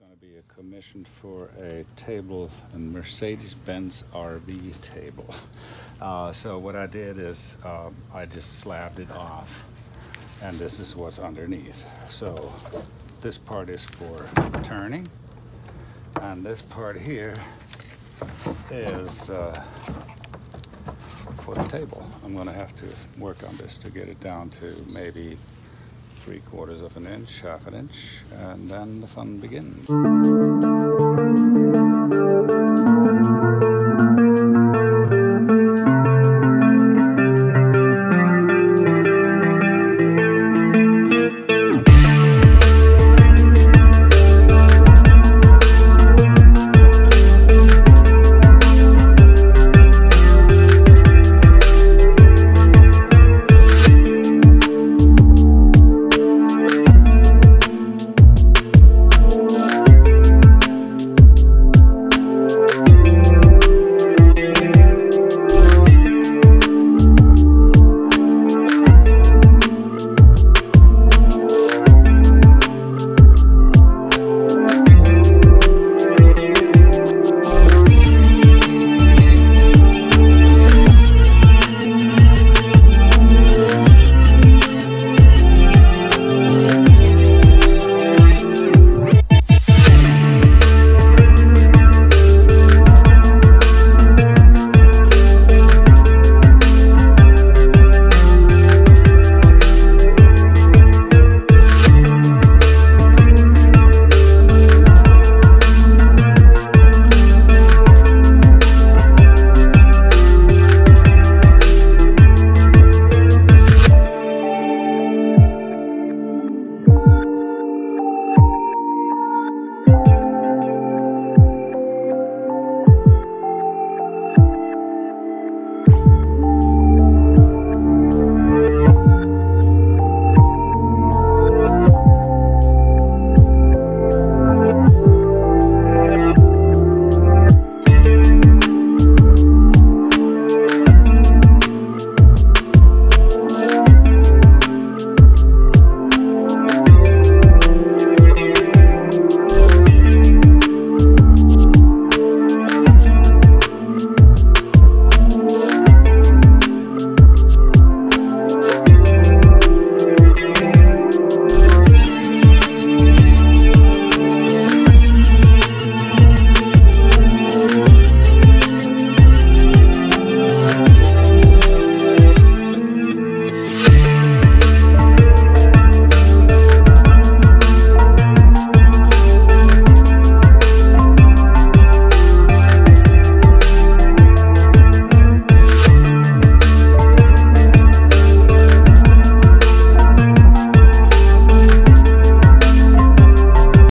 going to be a commission for a table, a Mercedes-Benz RV table. Uh, so what I did is um, I just slabbed it off, and this is what's underneath. So this part is for turning, and this part here is uh, for the table. I'm going to have to work on this to get it down to maybe three quarters of an inch, half an inch, and then the fun begins.